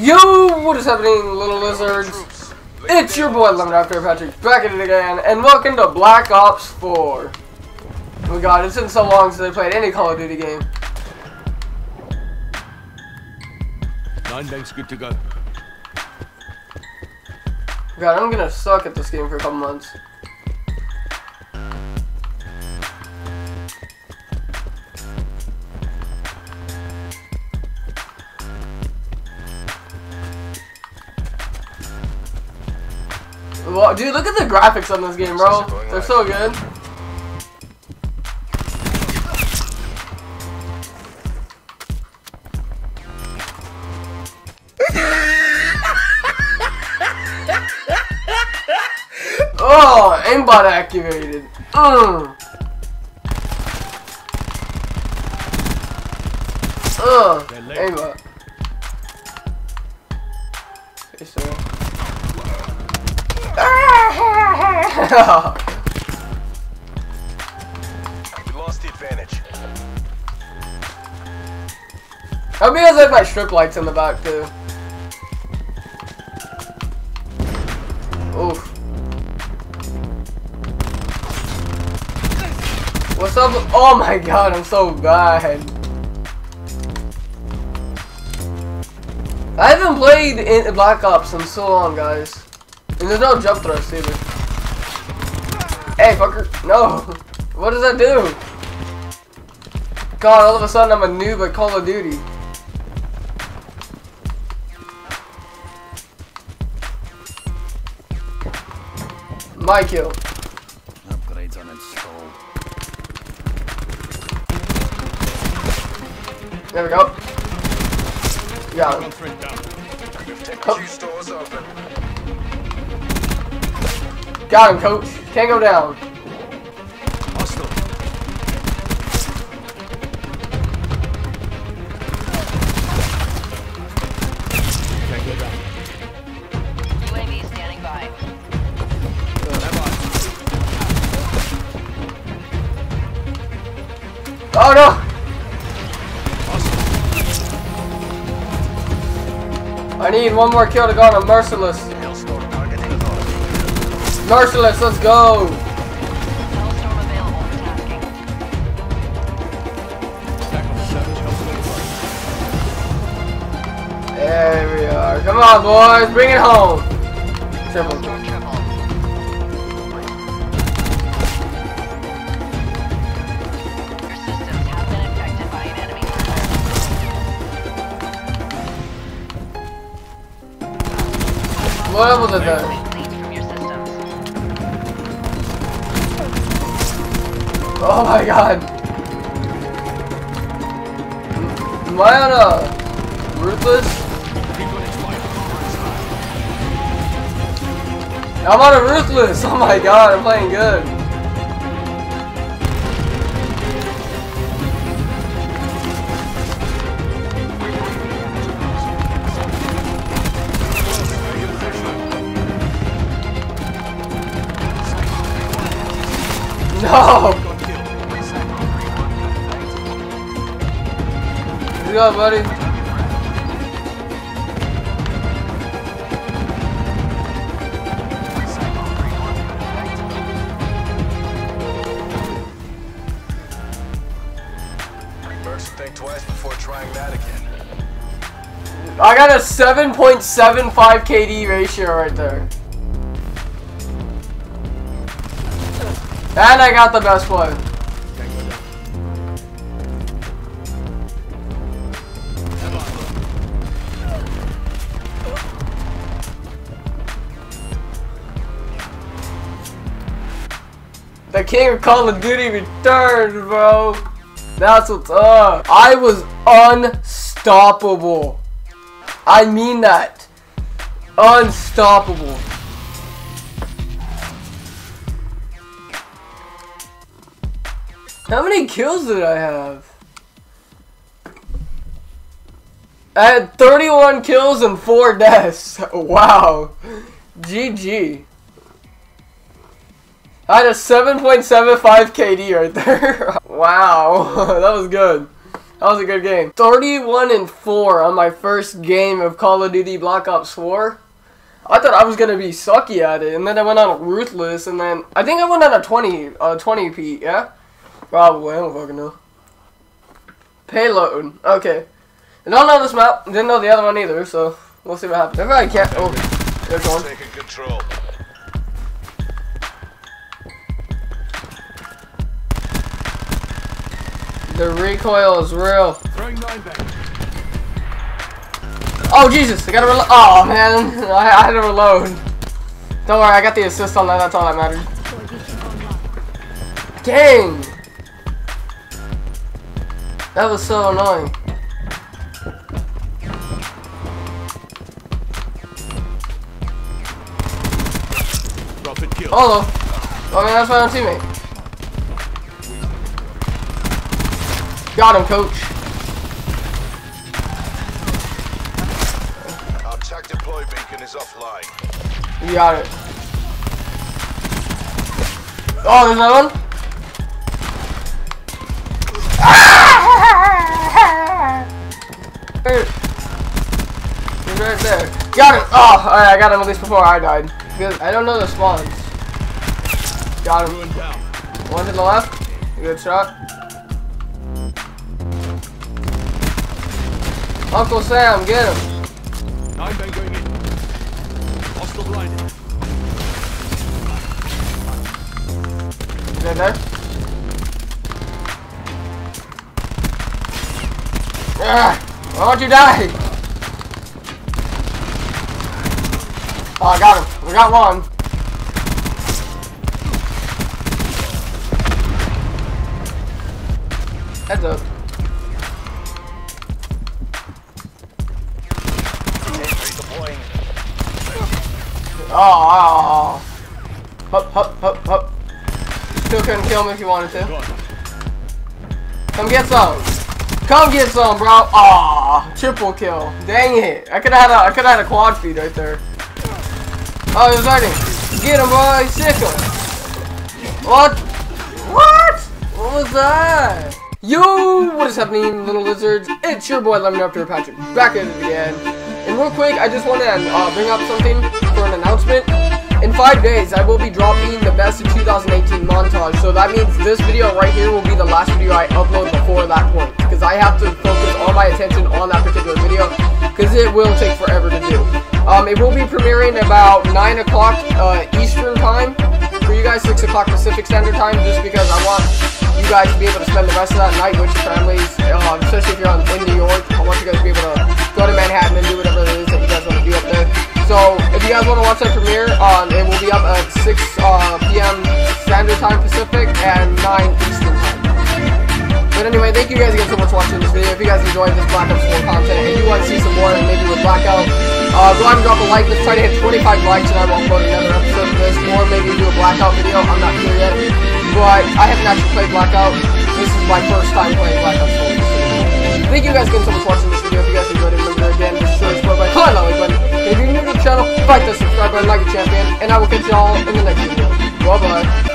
Yo, what is happening, little lizards? It's your boy LemonRaptor Patrick back at it again, and welcome to Black Ops 4. Oh my god, it's been so long since I played any Call of Duty game. Nine bang's good to go. God, I'm gonna suck at this game for a couple months. Well, dude, look at the graphics on this game, bro. They're so good. oh, aimbot activated. Mm. Ugh, aimbot. We lost the advantage. Hope you guys like my strip lights in the back too. Oof. What's up? Oh my god, I'm so bad. I haven't played in Black Ops in so long, guys. And there's no jump thrust either. Hey, fucker. No. What does that do? God, all of a sudden I'm a noob at Call of Duty. My kill. Upgrades uninstalled. There we go. Got him. Threat down. We've taken Oh. two stores open. Got him, coach. Can't go down. Hostile. Can't go down. UAV standing by. Oh no! I need one more kill to go on a Merciless. Merciless, let's go! There we are. Come on, boys, bring it home. Triple. Hellstorm triple. Your systems Oh my god. Am I on a ruthless? I'm on a ruthless. Oh my god, I'm playing good. No. Let's go, buddy. Think twice before trying that again. I got a 7.75 KD ratio right there. And I got the best one. The king of Call of Duty returned, bro. That's what's up. I was unstoppable. I mean that. Unstoppable. How many kills did I have? I had 31 kills and 4 deaths. Wow. GG. I had a 7.75 KD right there. wow, that was good. That was a good game. 31 and 4 on my first game of Call of Duty Black Ops 4. I thought I was gonna be sucky at it, and then I went on ruthless, and then I think I went on a 20, uh, 20 p. Yeah, probably. I don't fucking know. Payload. Okay. I don't know this map. Didn't know the other one either, so we'll see what happens. If I can't. Oh, there's one. Taking control. The recoil is real. Throwing nine bang. Oh Jesus! I gotta reload. Oh man, I, I had to reload. Don't worry, I got the assist on that. That's all that mattered. Dang! That was so annoying. Oh, oh man, that's my own teammate. Got him, coach. Our TAC deploy beacon is offline. You got it. Oh, there's another one. Ah! He's right there. Got him. Oh, alright, I got him at least before I died. I don't know the spawns. Got him. One to the left. Good shot. Uncle Sam, get him. Nine bang going in. Hostile blinded. Is that there? Ah, why won't you die? Oh, I got him. We got one. Heads up. Oh, Hup, hup, hup, hup. Still couldn't kill me if you wanted to. Come get some. Come get some, bro. Aw, triple kill. Dang it. I could have had could have had a quad feed right there. Oh, he was hiding. Get him, boy. Sick him. What? What? What was that? Yo, what is happening, little lizards? It's your boy, LemonRaptor Patrick, back at it again. And real quick, I just want to uh, bring up something an announcement. In five days, I will be dropping the best of 2018 montage. So that means this video right here will be the last video I upload before that point. Because I have to focus all my attention on that particular video. Because it will take forever to do. Um, it will be premiering about 9 o'clock uh, Eastern time. For you guys, 6 o'clock Pacific Standard Time. Just because I want you guys to be able to spend the rest of that night with your families. Uh, especially if you're in New York. I want you guys to be able to go to Manhattan and do whatever it is guys want to watch that premiere, um, it will be up at 6 uh, p.m. Standard Time Pacific and 9 Eastern Time. But anyway, thank you guys again so much for watching this video. If you guys enjoyed this Black Ops 4 content and you want to see some more, maybe with Blackout, uh, go ahead and drop a like. Let's try to hit 25 likes and I will upload another episode of this. Or maybe do a Blackout video. I'm not sure yet. But I haven't actually played Blackout. This is my first time playing Black Ops 4. Thank you guys again so much for watching this video. If you guys enjoyed it, remember again, be sure to support by clicking that like button. If you're new to the channel, fight the subscribe button like a champion. And I will catch y'all in the next video. Bye bye.